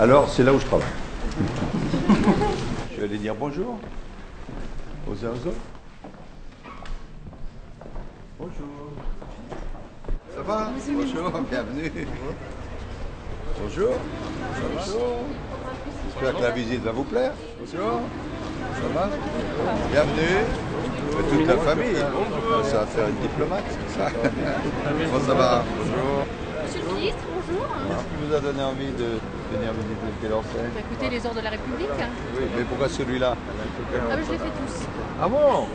Alors, c'est là où je travaille. je vais aller dire bonjour aux uns aux autres. Bonjour. Ça va Bonjour, bienvenue. Bonjour. Bonjour. J'espère que la visite va vous plaire. Bonjour. Ça va Bienvenue. Toute la famille. Ça va faire une diplomate, c'est ça Comment ça va Bonjour. Monsieur le ministre, bonjour. Qu'est-ce qui vous a donné envie de venir visiter quelle enseigne Bah, écoutez, les ordres de la République. Oui, mais pourquoi celui-là Ah, bah, je les fais tous. Ah bon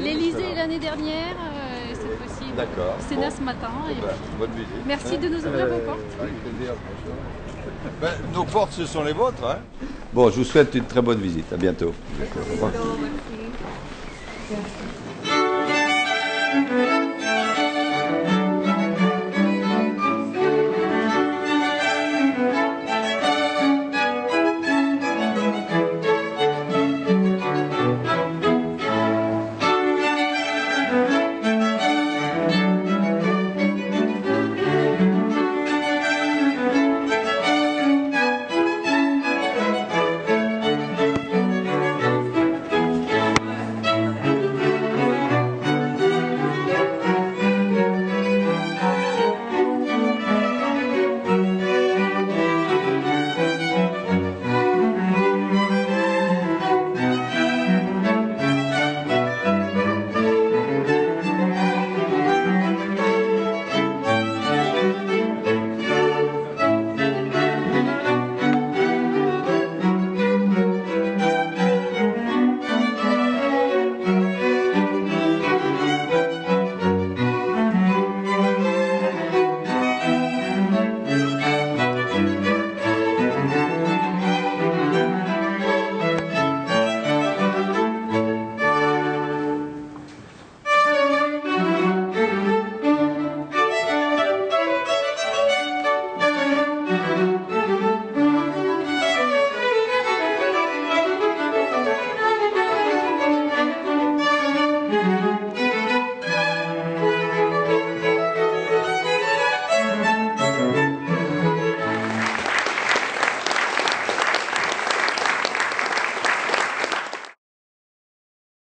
L'Élysée alors. l'année dernière, euh, cette fois-ci. D'accord. Sénat Bon. ce matin. et Ben, bonne visite. Merci de nous ouvrir vos portes. Avec plaisir. Ben, nos portes, ce sont les vôtres. Hein bon, je vous souhaite une très bonne visite. À bientôt. Au revoir.